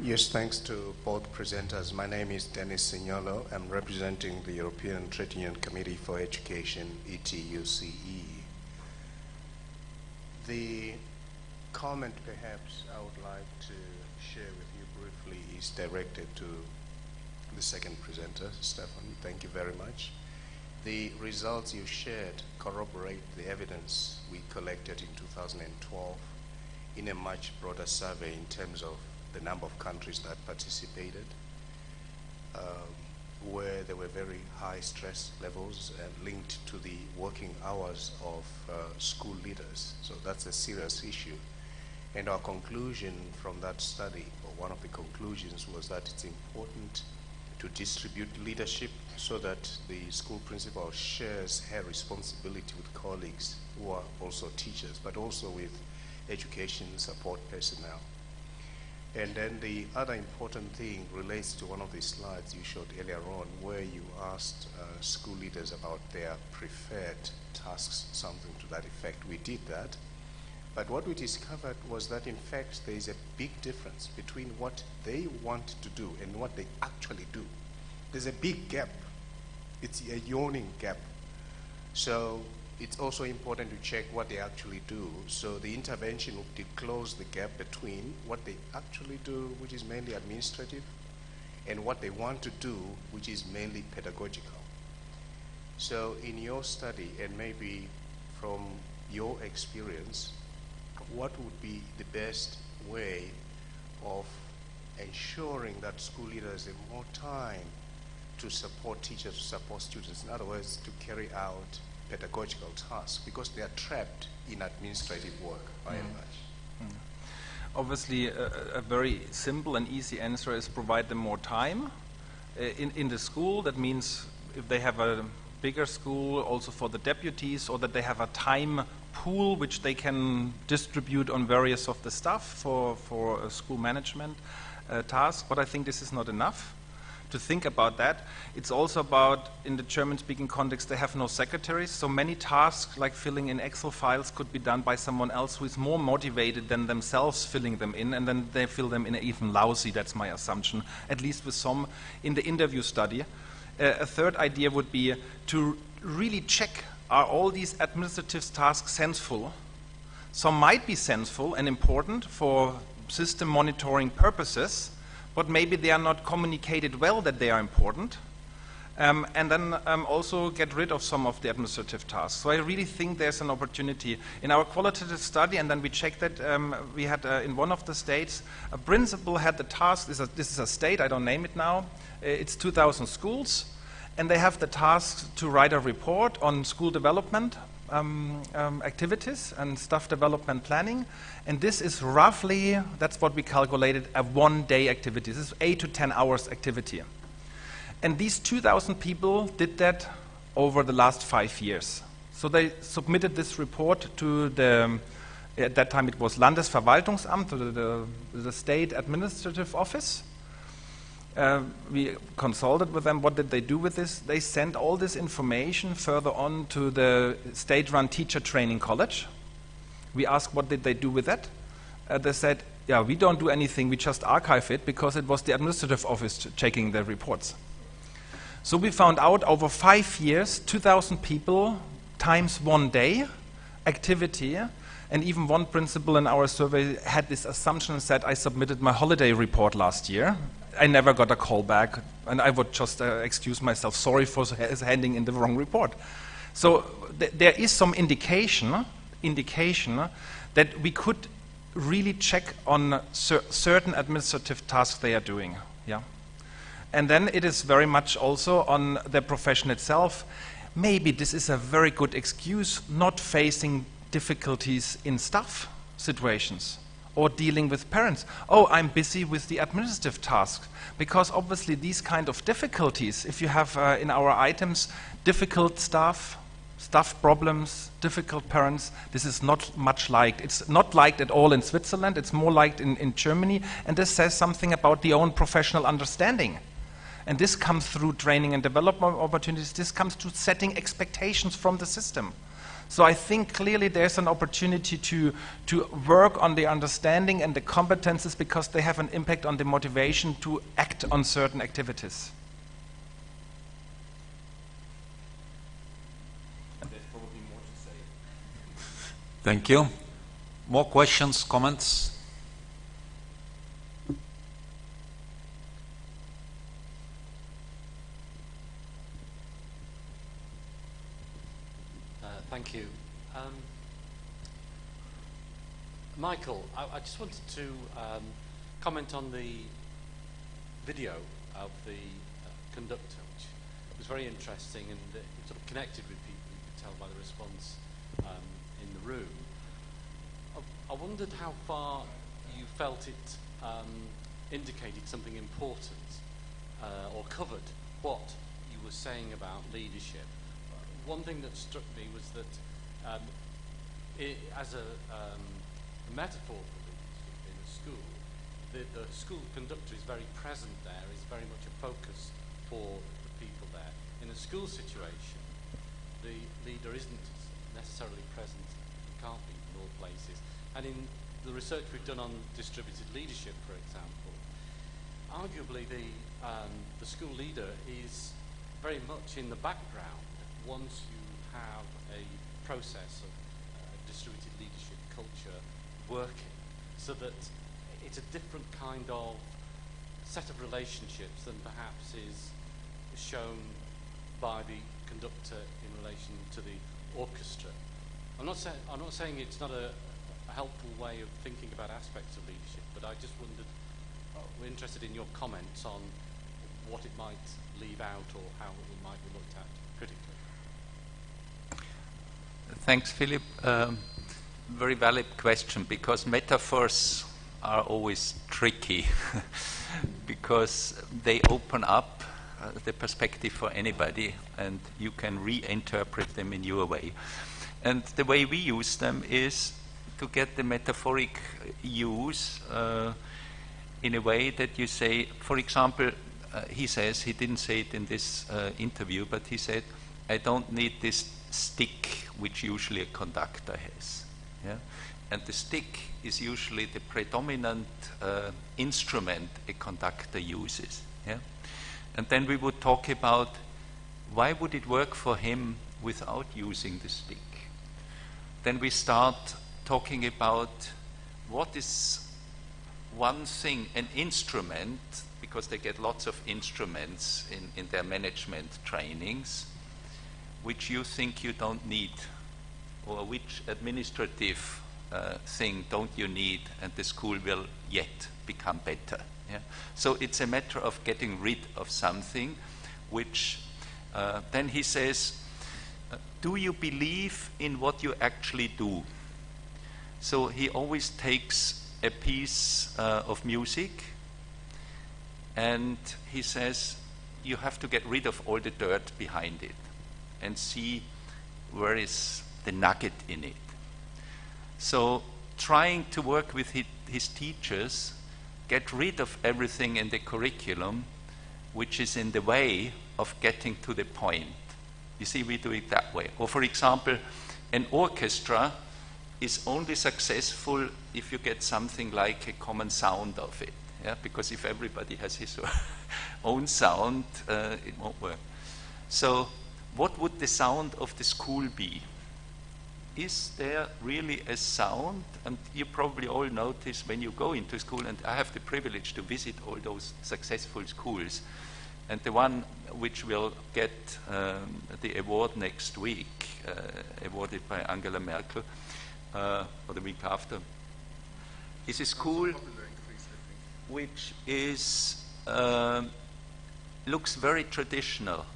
Yes, thanks to both presenters. My name is Dennis Sinyolo. I'm representing the European Trade Union Committee for Education, ETUCE. The comment perhaps I would like to share with you briefly is directed to the second presenter, Stephan. Thank you very much. The results you shared corroborate the evidence we collected in 2012 in a much broader survey in terms of the number of countries that participated, um, where there were very high stress levels uh, linked to the working hours of uh, school leaders. So that's a serious issue. And our conclusion from that study, or one of the conclusions, was that it's important to distribute leadership so that the school principal shares her responsibility with colleagues who are also teachers, but also with education support personnel. And then the other important thing relates to one of the slides you showed earlier on where you asked uh, school leaders about their preferred tasks, something to that effect. We did that. But what we discovered was that in fact there is a big difference between what they want to do and what they actually do. There's a big gap. It's a yawning gap. So it's also important to check what they actually do. So the intervention would close the gap between what they actually do, which is mainly administrative, and what they want to do, which is mainly pedagogical. So in your study, and maybe from your experience, what would be the best way of ensuring that school leaders have more time to support teachers, to support students, in other words, to carry out pedagogical task because they are trapped in administrative work by mm. and large. Mm. Obviously, a, a, very simple and easy answer is provide them more time. Uh, in, in the school, that means if they have a bigger school, also for the deputies, or that they have a time pool which they can distribute on various of the stuff for, for school management uh, tasks. But I think this is not enough to think about that. It's also about, in the German speaking context, they have no secretaries, so many tasks like filling in Excel files could be done by someone else who is more motivated than themselves filling them in, and then they fill them in even lousy, that's my assumption, at least with some in the interview study. Uh, a third idea would be to really check are all these administrative tasks senseful? Some might be senseful and important for system monitoring purposes, but maybe they are not communicated well that they are important. Um, and then um, also get rid of some of the administrative tasks. So I really think there's an opportunity. In our qualitative study, and then we checked that, um, we had uh, in one of the states, a principal had the task, this is a, this is a state, I don't name it now, uh, it's 2,000 schools, and they have the task to write a report on school development um, um, activities and staff development planning. And this is roughly, that's what we calculated, a one day activity. This is eight to 10 hours activity. And these 2,000 people did that over the last five years. So they submitted this report to the, at that time it was Landesverwaltungsamt, the, the, the state administrative office. Uh, we consulted with them. What did they do with this? They sent all this information further on to the state-run teacher training college. We asked what did they do with that. Uh, they said, yeah, we don't do anything. We just archive it because it was the administrative office checking the reports. So we found out over five years, 2,000 people times one day activity and even one principal in our survey had this assumption and said, I submitted my holiday report last year. I never got a call back, and I would just uh, excuse myself, sorry for handing in the wrong report. So th there is some indication, indication that we could really check on cer certain administrative tasks they are doing. Yeah. And then it is very much also on the profession itself. Maybe this is a very good excuse not facing difficulties in staff situations or dealing with parents. Oh, I'm busy with the administrative tasks. Because obviously, these kind of difficulties, if you have uh, in our items difficult staff, staff problems, difficult parents, this is not much liked. It's not liked at all in Switzerland, it's more liked in, in Germany, and this says something about the own professional understanding. And this comes through training and development opportunities, this comes to setting expectations from the system. So I think clearly there's an opportunity to, to work on the understanding and the competences because they have an impact on the motivation to act on certain activities. Thank you. More questions, comments? Thank you. Um, Michael, I, I just wanted to um, comment on the video of the uh, conductor, which was very interesting and it sort of connected with people, you could tell by the response um, in the room. I, I wondered how far you felt it um, indicated something important uh, or covered what you were saying about leadership. One thing that struck me was that um, i as a, um, a metaphor for leadership in a school, the, the school conductor is very present there, is very much a focus for the people there. In a school situation, the leader isn't necessarily present, can't be in all places. And in the research we've done on distributed leadership, for example, arguably the, um, the school leader is very much in the background once you have a process of uh, distributed leadership culture working so that it's a different kind of set of relationships than perhaps is shown by the conductor in relation to the orchestra. I'm not, say, I'm not saying it's not a, a helpful way of thinking about aspects of leadership, but I just wondered, uh, we're interested in your comments on what it might leave out or how it might be looked at critically. Thanks, Philip. Um, very valid question because metaphors are always tricky because they open up uh, the perspective for anybody and you can reinterpret them in your way. And the way we use them is to get the metaphoric use uh, in a way that you say, for example, uh, he says, he didn't say it in this uh, interview, but he said, I don't need this stick which usually a conductor has. Yeah? And the stick is usually the predominant uh, instrument a conductor uses. Yeah? And then we would talk about why would it work for him without using the stick? Then we start talking about what is one thing, an instrument, because they get lots of instruments in, in their management trainings, which you think you don't need, or which administrative uh, thing don't you need, and the school will yet become better. Yeah? So it's a matter of getting rid of something, which uh, then he says, uh, Do you believe in what you actually do? So he always takes a piece uh, of music and he says, You have to get rid of all the dirt behind it and see where is the nugget in it. So, trying to work with his, teachers, get rid of everything in the curriculum which is in the way of getting to the point. You see, we do it that way. Or, for example, an orchestra is only successful if you get something like a common sound of it. Yeah? Because if everybody has his own sound, uh, it won't work. So, what would the sound of the school be? Is there really a sound? And you probably all notice when you go into school, and I have the privilege to visit all those successful schools. And the one which will get um, the award next week, uh, awarded by Angela Merkel, uh, or the week after, is a school which is uh, looks very traditional.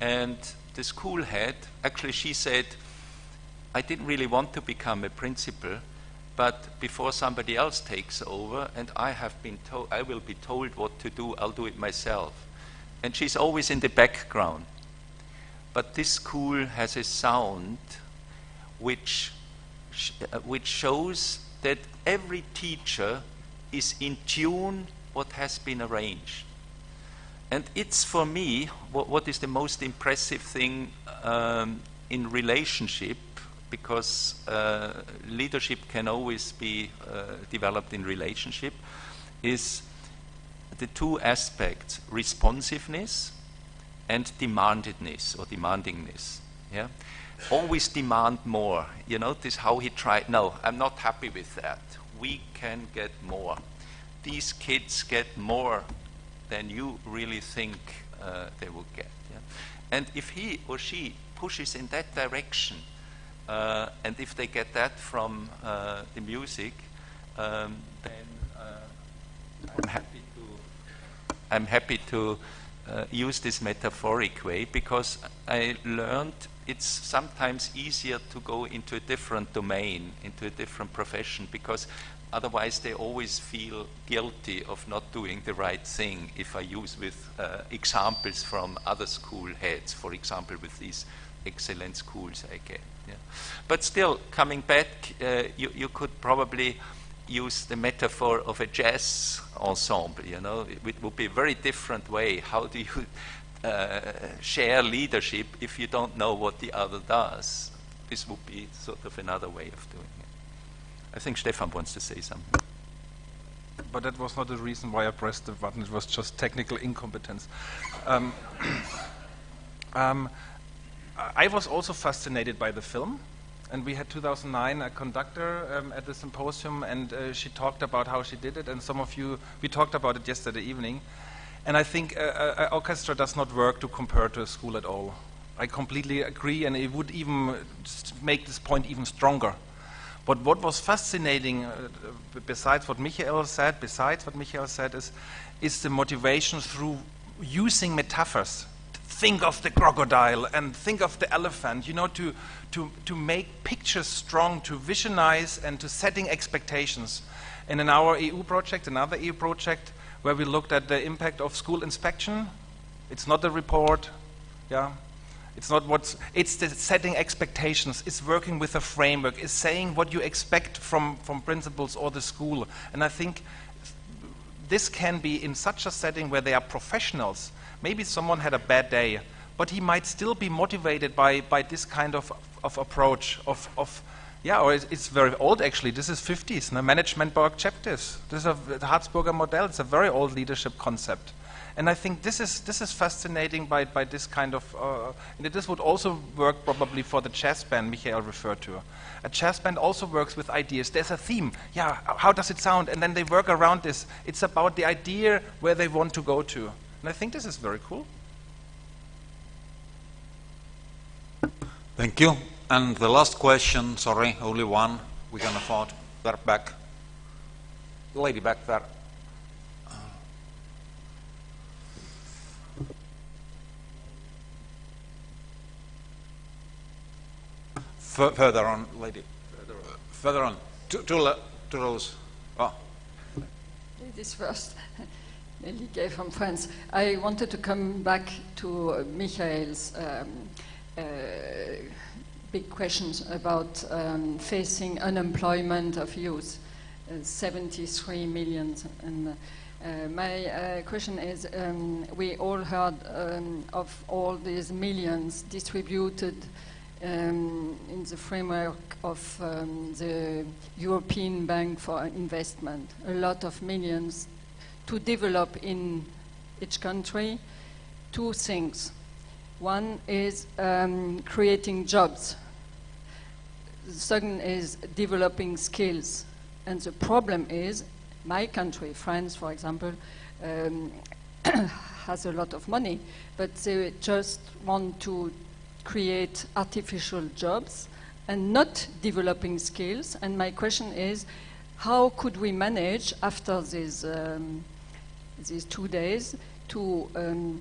And the school head, actually, she said, I didn't really want to become a principal, but before somebody else takes over, and I have been told, I will be told what to do, I'll do it myself. And she's always in the background. But this school has a sound which, sh- uh, which shows that every teacher is in tune what has been arranged. And it's for me what, what is the most impressive thing um, in relationship because uh, leadership can always be uh, developed in relationship is the two aspects responsiveness and demandedness or demandingness yeah? Always demand more. You notice how he tried no i'm not happy with that. We can get more. These kids get more than you really think uh, they will get yeah? and if he or she pushes in that direction uh, and if they get that from uh, the music um, then uh, i'm happy to i'm happy to uh, use this metaphoric way because I learned it's sometimes easier to go into a different domain, into a different profession, because otherwise they always feel guilty of not doing the right thing if I use with uh, examples from other school heads, for example, with these excellent schools I get. Yeah. But still, coming back, uh, you, you could probably use the metaphor of a jazz ensemble. You know, it, it would be a very different way. How do you uh, share leadership if you don't know what the other does? This would be sort of another way of doing it. I think Stephan wants to say something. But that was not the reason why I pressed the button. It was just technical incompetence. Um, um, I was also fascinated by the film and we had 2009 a conductor um, at the symposium, and uh, she talked about how she did it. And some of you, we talked about it yesterday evening. And I think uh, uh, orchestra does not work to compare to a school at all. I completely agree, and it would even make this point even stronger. But what was fascinating, uh, besides what Michael said, besides what Michael said, is, is the motivation through using metaphors think of the crocodile and think of the elephant, you know, to, to, to make pictures strong, to visionize and to setting expectations. And in our EU project, another EU project, where we looked at the impact of school inspection, it's not a report, yeah. It's not what's, it's the setting expectations, it's working with a framework, it's saying what you expect from, from principals or the school. And I think this can be in such a setting where they are professionals. Maybe someone had a bad day, but he might still be motivated by, by this kind of, of approach of, of yeah, or it's, it's, very old actually. This is 50s, no? management by objectives. This is a, the Harzburger model. It's a very old leadership concept. And I think this is, this is fascinating by, by this kind of, uh, this would also work probably for the jazz band Michael referred to. A jazz band also works with ideas. There's a theme. Yeah, how does it sound? And then they work around this. It's about the idea where they want to go to. And I think this is very cool. Thank you. And the last question, sorry, only one we can afford. There, back. Lady back there. Further on, lady. Further on. Two rows. Oh. Ladies first. Nelly Gay from France. I wanted to come back to Michael's um, uh, big questions about um, facing unemployment of youth, uh, 73 million. And uh, my uh, question is, um, we all heard um, of all these millions distributed um, in the framework of um, the European Bank for Investment, a lot of millions to develop in each country two things. One is um, creating jobs. The second is developing skills. And the problem is, my country, France, for example, um, has a lot of money, but they just want to create artificial jobs and not developing skills. And my question is, how could we manage after these, um, these two days to um,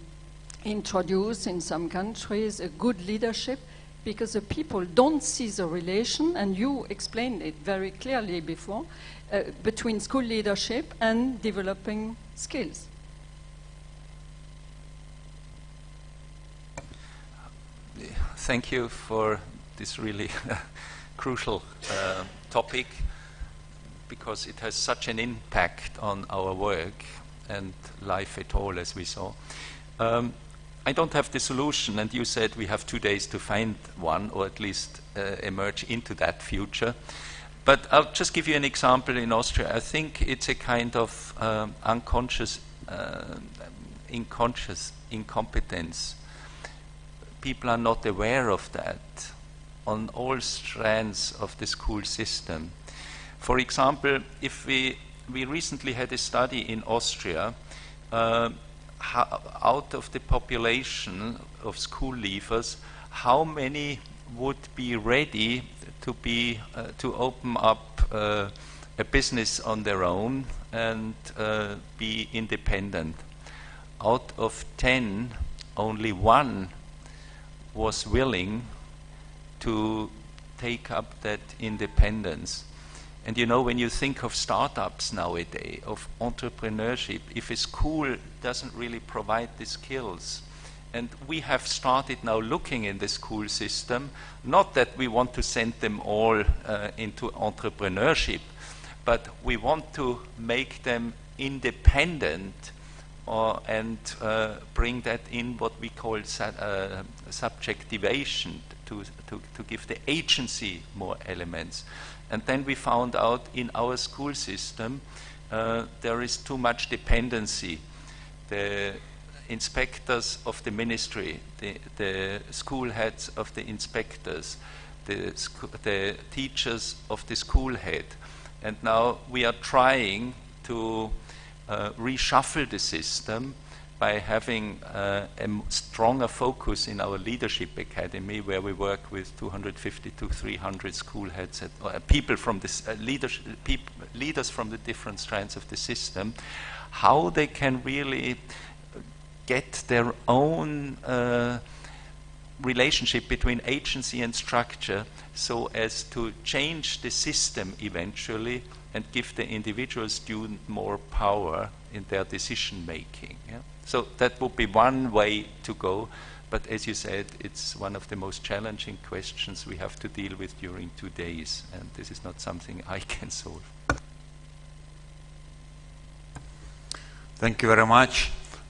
introduce in some countries a good leadership because the people don't see the relation, and you explained it very clearly before, uh, between school leadership and developing skills. Thank you for this really crucial uh, topic because it has such an impact on our work and life at all, as we saw. Um, I don't have the solution, and you said we have two days to find one, or at least uh, emerge into that future. But I'll just give you an example in Austria. I think it's a kind of um, unconscious, uh, unconscious incompetence. People are not aware of that on all strands of the school system. For example, if we we recently had a study in Austria. Uh, how, out of the population of school leavers, how many would be ready to be uh, to open up uh, a business on their own and uh, be independent? Out of ten, only one was willing to take up that independence. And you know, when you think of startups nowadays, of entrepreneurship, if a school doesn't really provide the skills, and we have started now looking in the school system, not that we want to send them all uh, into entrepreneurship, but we want to make them independent uh, and uh, bring that in what we call su- uh, subjectivation to, to, to give the agency more elements. And then we found out in our school system uh, there is too much dependency. The inspectors of the ministry, the, the school heads of the inspectors, the, the teachers of the school head. And now we are trying to reshuffle the system by having uh, a stronger focus in our leadership academy, where we work with 250 to 300 school heads, at, uh, people from this uh, leadership, peop- leaders from the different strands of the system, how they can really get their own uh, relationship between agency and structure, so as to change the system eventually and give the individual student more power in their decision making. Yeah? So that would be one way to go. But as you said, it's one of the most challenging questions we have to deal with during two days, and this is not something I can solve. Thank you very much.